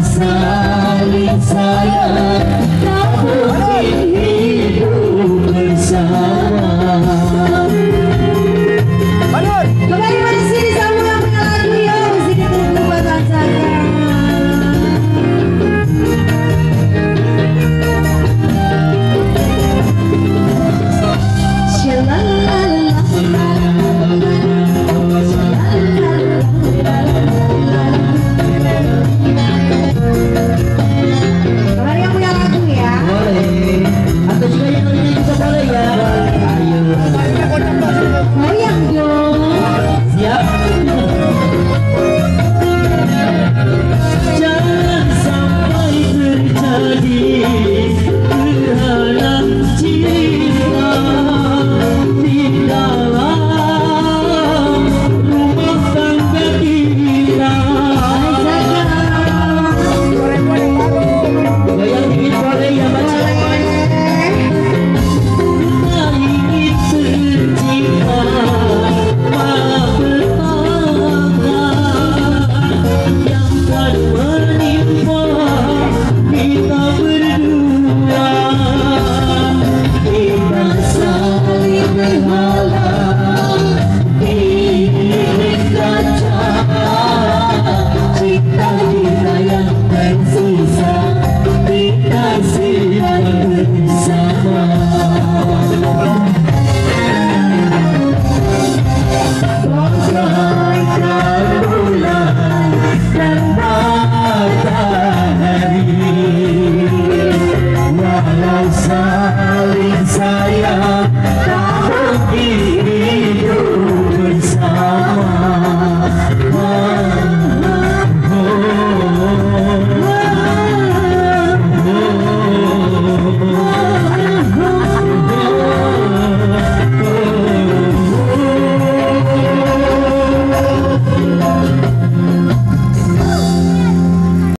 Sayang sayang